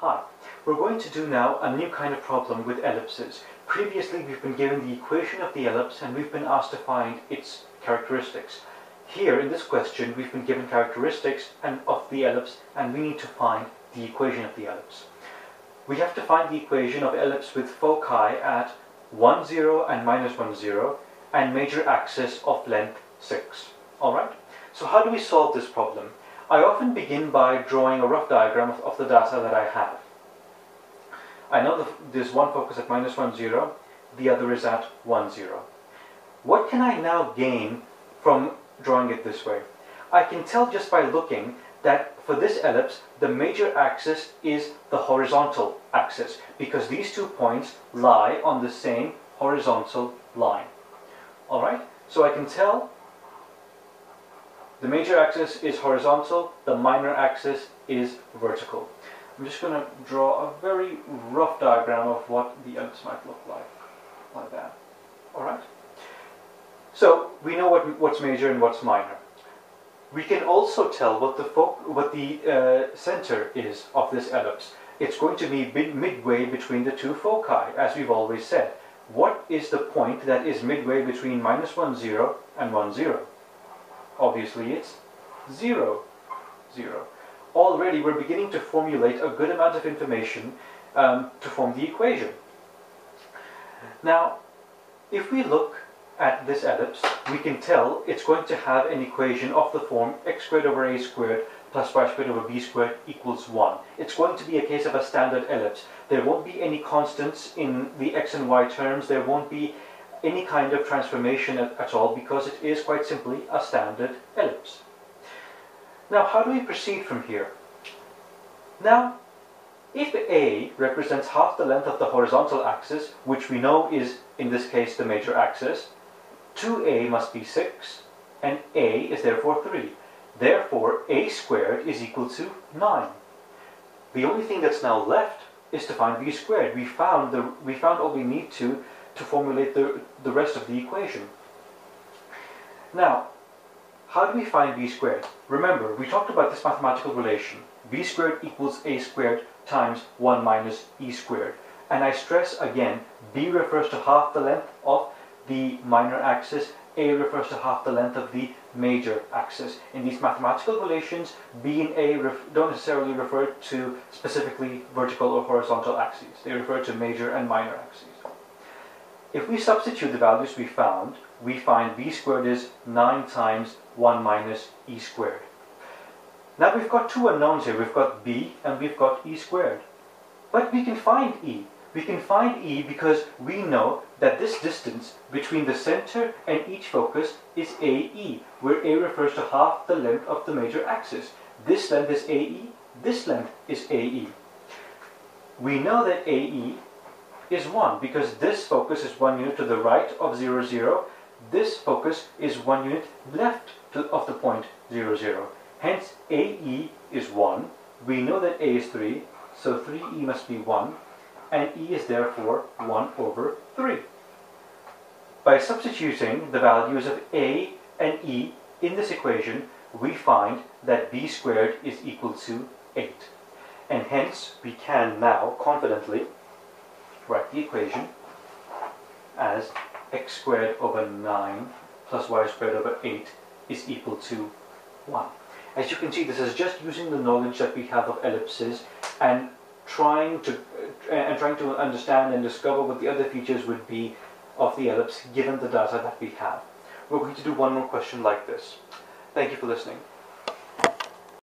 Hi, we're going to do now a new kind of problem with ellipses. Previously we've been given the equation of the ellipse and we've been asked to find its characteristics. Here in this question we've been given characteristics and of the ellipse and we need to find the equation of the ellipse. We have to find the equation of ellipse with foci at 1, 0 and minus 1, 0 and major axis of length 6. Alright, so how do we solve this problem? I often begin by drawing a rough diagram of, of the data that I have. I know that there's one focus at minus 1, 0, the other is at 1, 0. What can I now gain from drawing it this way? I can tell just by looking that for this ellipse, the major axis is the horizontal axis because these two points lie on the same horizontal line. Alright, so I can tell the major axis is horizontal, the minor axis is vertical. I'm just going to draw a very rough diagram of what the ellipse might look like, like that. Alright? So, we know what, what's major and what's minor. We can also tell what the, what the uh, center is of this ellipse. It's going to be mid midway between the two foci, as we've always said. What is the point that is midway between minus 1, 0 and 1, 0? Obviously it's 0, 0. Already we're beginning to formulate a good amount of information um, to form the equation. Now, if we look at this ellipse, we can tell it's going to have an equation of the form x squared over a squared plus y squared over b squared equals 1. It's going to be a case of a standard ellipse. There won't be any constants in the x and y terms. There won't be any kind of transformation at, at all because it is quite simply a standard ellipse. Now, how do we proceed from here? Now, if A represents half the length of the horizontal axis, which we know is, in this case, the major axis, 2A must be 6, and A is therefore 3. Therefore, A squared is equal to 9. The only thing that's now left is to find B squared. We found, the, we found all we need to to formulate the, the rest of the equation. Now, how do we find b squared? Remember, we talked about this mathematical relation. b squared equals a squared times 1 minus e squared. And I stress again, b refers to half the length of the minor axis, a refers to half the length of the major axis. In these mathematical relations, b and a don't necessarily refer to specifically vertical or horizontal axes. They refer to major and minor axes. If we substitute the values we found, we find b squared is 9 times 1 minus e squared. Now we've got two unknowns here. We've got b and we've got e squared. But we can find e. We can find e because we know that this distance between the center and each focus is AE, where A refers to half the length of the major axis. This length is AE, this length is AE. We know that AE is 1 because this focus is 1 unit to the right of 0, 0. This focus is 1 unit left to, of the point 0, 0. Hence, AE is 1. We know that A is 3, so 3E must be 1, and E is therefore 1 over 3. By substituting the values of A and E in this equation, we find that B squared is equal to 8. And hence, we can now confidently write the equation as x squared over 9 plus y squared over 8 is equal to 1. As you can see, this is just using the knowledge that we have of ellipses and trying to uh, and trying to understand and discover what the other features would be of the ellipse given the data that we have. We're going to do one more question like this. Thank you for listening.